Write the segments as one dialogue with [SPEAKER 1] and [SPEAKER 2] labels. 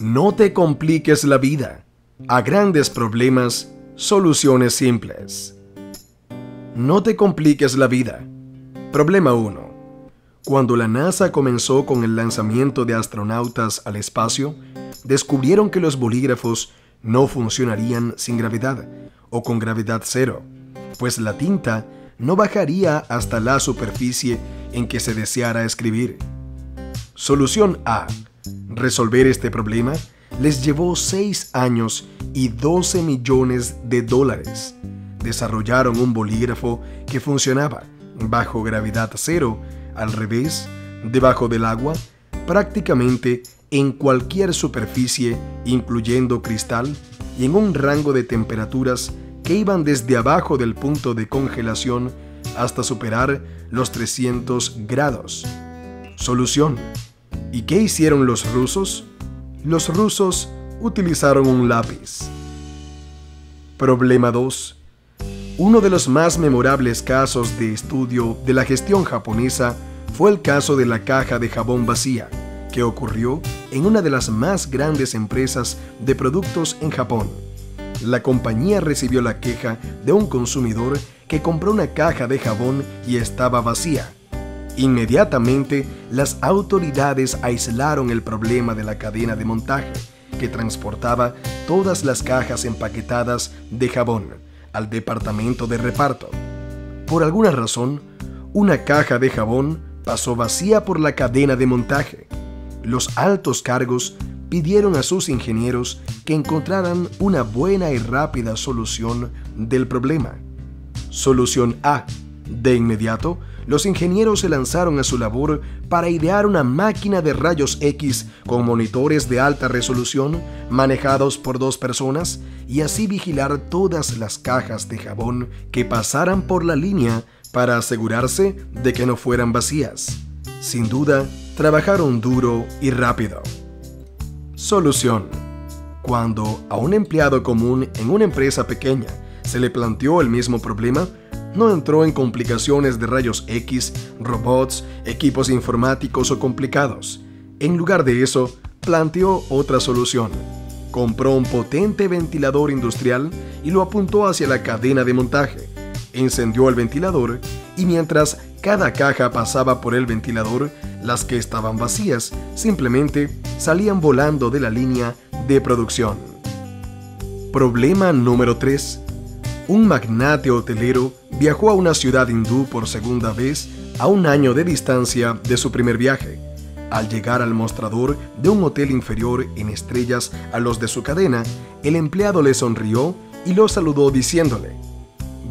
[SPEAKER 1] No te compliques la vida. A grandes problemas, soluciones simples. No te compliques la vida. Problema 1. Cuando la NASA comenzó con el lanzamiento de astronautas al espacio, descubrieron que los bolígrafos no funcionarían sin gravedad o con gravedad cero, pues la tinta no bajaría hasta la superficie en que se deseara escribir. Solución A. Resolver este problema les llevó 6 años y 12 millones de dólares. Desarrollaron un bolígrafo que funcionaba bajo gravedad cero, al revés, debajo del agua, prácticamente en cualquier superficie, incluyendo cristal, y en un rango de temperaturas que iban desde abajo del punto de congelación hasta superar los 300 grados. Solución. ¿Y qué hicieron los rusos? Los rusos utilizaron un lápiz. Problema 2. Uno de los más memorables casos de estudio de la gestión japonesa fue el caso de la caja de jabón vacía, que ocurrió en una de las más grandes empresas de productos en Japón. La compañía recibió la queja de un consumidor que compró una caja de jabón y estaba vacía. Inmediatamente, las autoridades aislaron el problema de la cadena de montaje, que transportaba todas las cajas empaquetadas de jabón al departamento de reparto. Por alguna razón, una caja de jabón pasó vacía por la cadena de montaje. Los altos cargos pidieron a sus ingenieros que encontraran una buena y rápida solución del problema. Solución A. De inmediato, los ingenieros se lanzaron a su labor para idear una máquina de rayos X con monitores de alta resolución manejados por dos personas y así vigilar todas las cajas de jabón que pasaran por la línea para asegurarse de que no fueran vacías. Sin duda, trabajaron duro y rápido. Solución. Cuando a un empleado común en una empresa pequeña se le planteó el mismo problema, no entró en complicaciones de rayos X, robots, equipos informáticos o complicados. En lugar de eso, planteó otra solución. Compró un potente ventilador industrial y lo apuntó hacia la cadena de montaje. Encendió el ventilador y mientras cada caja pasaba por el ventilador, las que estaban vacías simplemente salían volando de la línea de producción. Problema número 3 un magnate hotelero viajó a una ciudad hindú por segunda vez a un año de distancia de su primer viaje. Al llegar al mostrador de un hotel inferior en estrellas a los de su cadena, el empleado le sonrió y lo saludó diciéndole,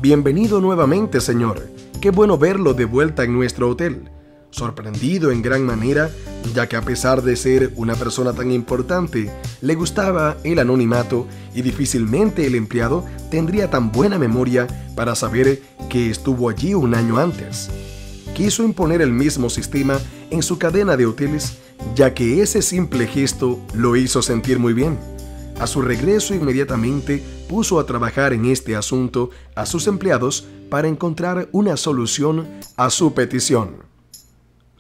[SPEAKER 1] Bienvenido nuevamente, señor. Qué bueno verlo de vuelta en nuestro hotel sorprendido en gran manera, ya que a pesar de ser una persona tan importante, le gustaba el anonimato y difícilmente el empleado tendría tan buena memoria para saber que estuvo allí un año antes. Quiso imponer el mismo sistema en su cadena de hoteles, ya que ese simple gesto lo hizo sentir muy bien. A su regreso inmediatamente puso a trabajar en este asunto a sus empleados para encontrar una solución a su petición.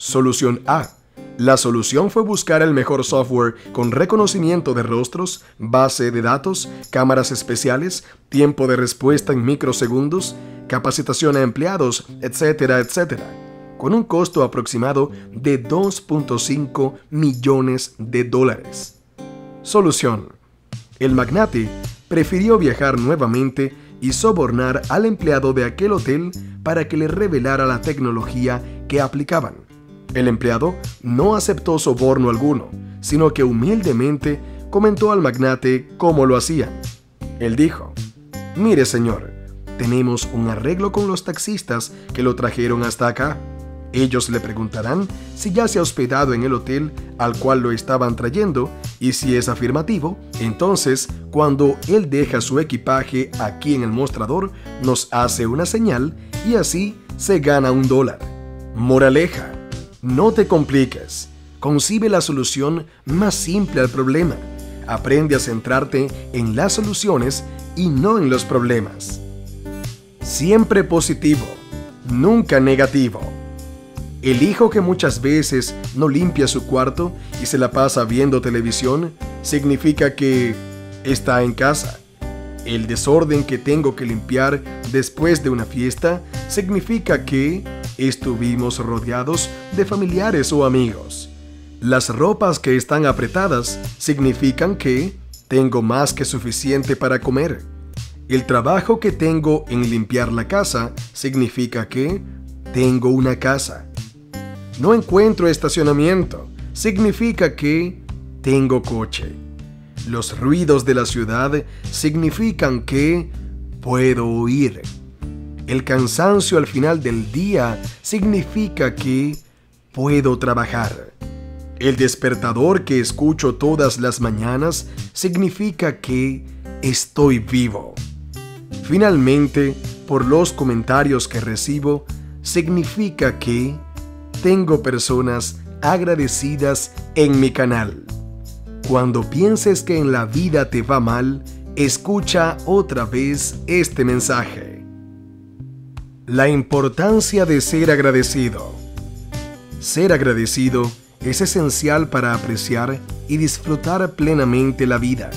[SPEAKER 1] Solución A. La solución fue buscar el mejor software con reconocimiento de rostros, base de datos, cámaras especiales, tiempo de respuesta en microsegundos, capacitación a empleados, etcétera, etcétera, con un costo aproximado de 2.5 millones de dólares. Solución. El magnate prefirió viajar nuevamente y sobornar al empleado de aquel hotel para que le revelara la tecnología que aplicaban el empleado no aceptó soborno alguno, sino que humildemente comentó al magnate cómo lo hacían. Él dijo, Mire señor, tenemos un arreglo con los taxistas que lo trajeron hasta acá. Ellos le preguntarán si ya se ha hospedado en el hotel al cual lo estaban trayendo y si es afirmativo, entonces cuando él deja su equipaje aquí en el mostrador, nos hace una señal y así se gana un dólar. Moraleja. No te compliques. Concibe la solución más simple al problema. Aprende a centrarte en las soluciones y no en los problemas. Siempre positivo, nunca negativo. El hijo que muchas veces no limpia su cuarto y se la pasa viendo televisión significa que está en casa. El desorden que tengo que limpiar después de una fiesta significa que estuvimos rodeados de familiares o amigos. Las ropas que están apretadas significan que tengo más que suficiente para comer. El trabajo que tengo en limpiar la casa significa que tengo una casa. No encuentro estacionamiento. Significa que tengo coche. Los ruidos de la ciudad significan que puedo oír. El cansancio al final del día significa que puedo trabajar. El despertador que escucho todas las mañanas significa que estoy vivo. Finalmente, por los comentarios que recibo, significa que tengo personas agradecidas en mi canal. Cuando pienses que en la vida te va mal, escucha otra vez este mensaje. La importancia de ser agradecido. Ser agradecido es esencial para apreciar y disfrutar plenamente la vida.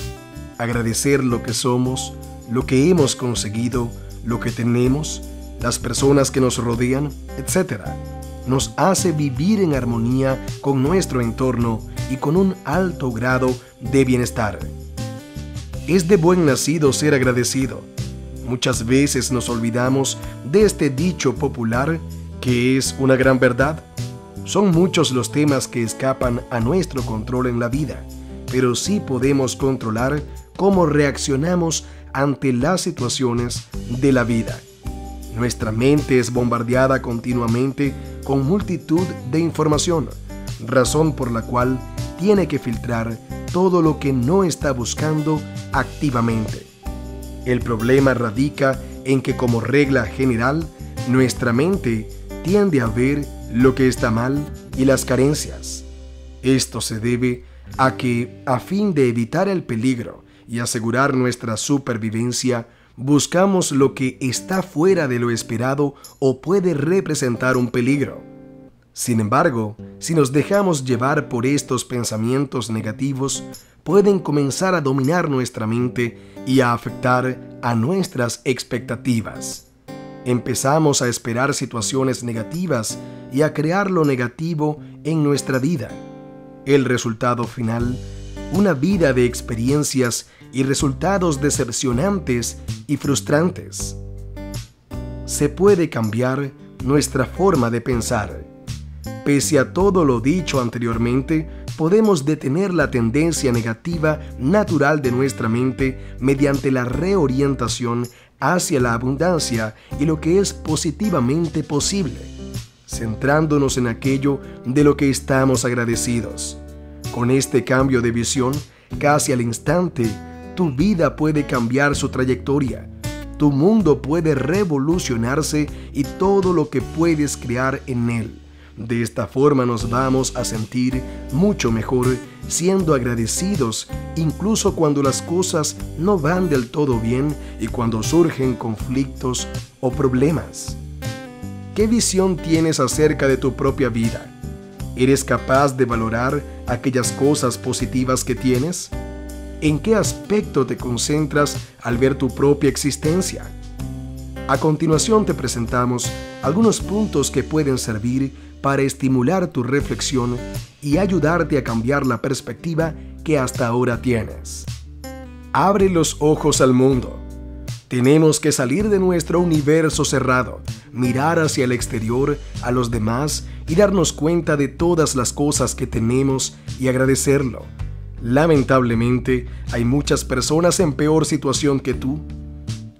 [SPEAKER 1] Agradecer lo que somos, lo que hemos conseguido, lo que tenemos, las personas que nos rodean, etc nos hace vivir en armonía con nuestro entorno y con un alto grado de bienestar. Es de buen nacido ser agradecido. Muchas veces nos olvidamos de este dicho popular que es una gran verdad. Son muchos los temas que escapan a nuestro control en la vida, pero sí podemos controlar cómo reaccionamos ante las situaciones de la vida. Nuestra mente es bombardeada continuamente con multitud de información, razón por la cual tiene que filtrar todo lo que no está buscando activamente. El problema radica en que como regla general, nuestra mente tiende a ver lo que está mal y las carencias. Esto se debe a que, a fin de evitar el peligro y asegurar nuestra supervivencia, buscamos lo que está fuera de lo esperado o puede representar un peligro. Sin embargo, si nos dejamos llevar por estos pensamientos negativos, pueden comenzar a dominar nuestra mente y a afectar a nuestras expectativas. Empezamos a esperar situaciones negativas y a crear lo negativo en nuestra vida. El resultado final, una vida de experiencias y resultados decepcionantes y frustrantes. Se puede cambiar nuestra forma de pensar. Pese a todo lo dicho anteriormente, podemos detener la tendencia negativa natural de nuestra mente mediante la reorientación hacia la abundancia y lo que es positivamente posible, centrándonos en aquello de lo que estamos agradecidos. Con este cambio de visión, casi al instante, tu vida puede cambiar su trayectoria. Tu mundo puede revolucionarse y todo lo que puedes crear en él. De esta forma nos vamos a sentir mucho mejor siendo agradecidos incluso cuando las cosas no van del todo bien y cuando surgen conflictos o problemas. ¿Qué visión tienes acerca de tu propia vida? ¿Eres capaz de valorar aquellas cosas positivas que tienes? ¿En qué aspecto te concentras al ver tu propia existencia? A continuación te presentamos algunos puntos que pueden servir para estimular tu reflexión y ayudarte a cambiar la perspectiva que hasta ahora tienes. Abre los ojos al mundo. Tenemos que salir de nuestro universo cerrado, mirar hacia el exterior, a los demás y darnos cuenta de todas las cosas que tenemos y agradecerlo Lamentablemente, hay muchas personas en peor situación que tú.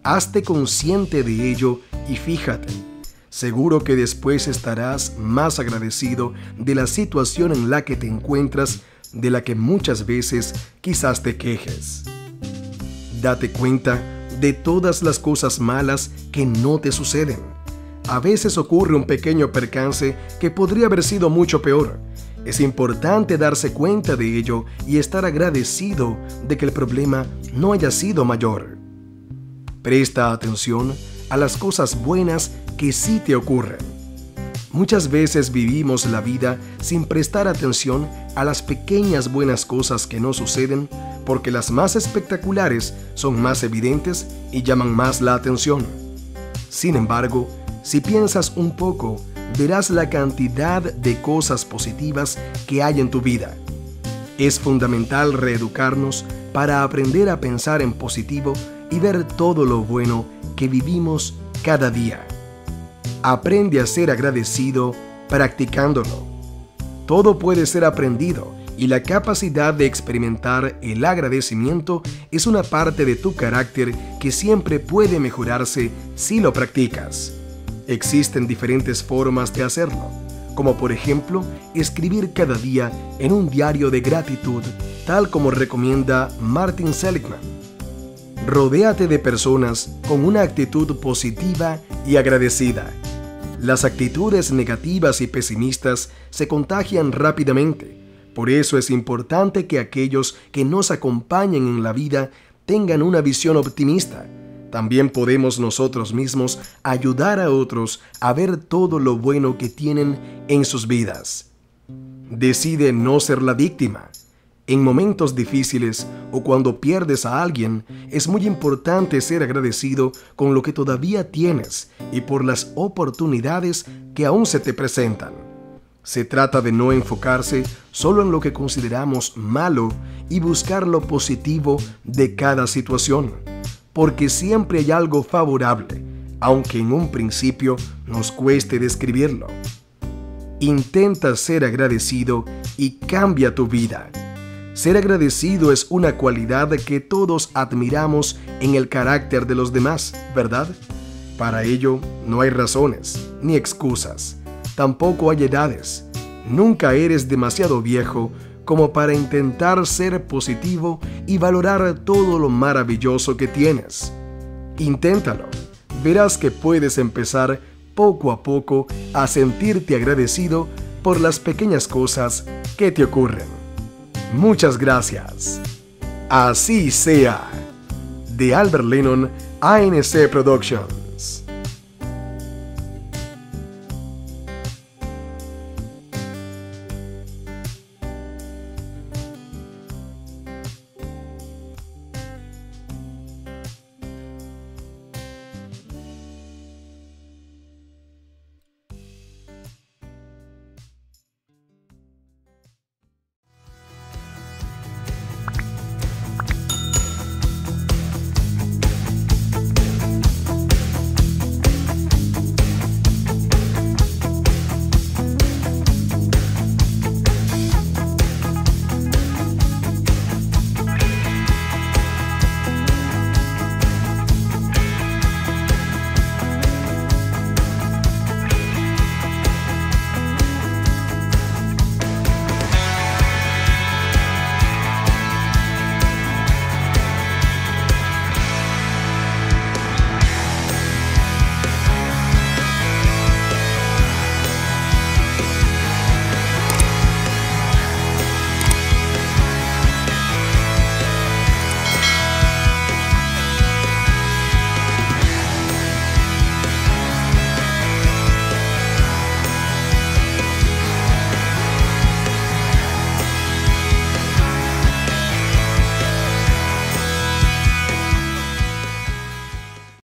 [SPEAKER 1] Hazte consciente de ello y fíjate. Seguro que después estarás más agradecido de la situación en la que te encuentras de la que muchas veces quizás te quejes. Date cuenta de todas las cosas malas que no te suceden. A veces ocurre un pequeño percance que podría haber sido mucho peor es importante darse cuenta de ello y estar agradecido de que el problema no haya sido mayor. Presta atención a las cosas buenas que sí te ocurren. Muchas veces vivimos la vida sin prestar atención a las pequeñas buenas cosas que nos suceden porque las más espectaculares son más evidentes y llaman más la atención. Sin embargo, si piensas un poco, verás la cantidad de cosas positivas que hay en tu vida. Es fundamental reeducarnos para aprender a pensar en positivo y ver todo lo bueno que vivimos cada día. Aprende a ser agradecido practicándolo. Todo puede ser aprendido y la capacidad de experimentar el agradecimiento es una parte de tu carácter que siempre puede mejorarse si lo practicas. Existen diferentes formas de hacerlo, como por ejemplo escribir cada día en un diario de gratitud, tal como recomienda Martin Seligman. Rodéate de personas con una actitud positiva y agradecida las actitudes negativas y pesimistas se contagian rápidamente. Por eso es importante que aquellos que nos acompañen en la vida tengan una visión optimista. También podemos nosotros mismos ayudar a otros a ver todo lo bueno que tienen en sus vidas. Decide no ser la víctima. En momentos difíciles o cuando pierdes a alguien, es muy importante ser agradecido con lo que todavía tienes y por las oportunidades que aún se te presentan. Se trata de no enfocarse solo en lo que consideramos malo y buscar lo positivo de cada situación, porque siempre hay algo favorable, aunque en un principio nos cueste describirlo. Intenta ser agradecido y cambia tu vida. Ser agradecido es una cualidad que todos admiramos en el carácter de los demás, ¿verdad? Para ello no hay razones ni excusas, tampoco hay edades. Nunca eres demasiado viejo como para intentar ser positivo y valorar todo lo maravilloso que tienes. Inténtalo. Verás que puedes empezar poco a poco a sentirte agradecido por las pequeñas cosas que te ocurren. Muchas gracias. Así sea. De Albert Lennon, ANC Productions.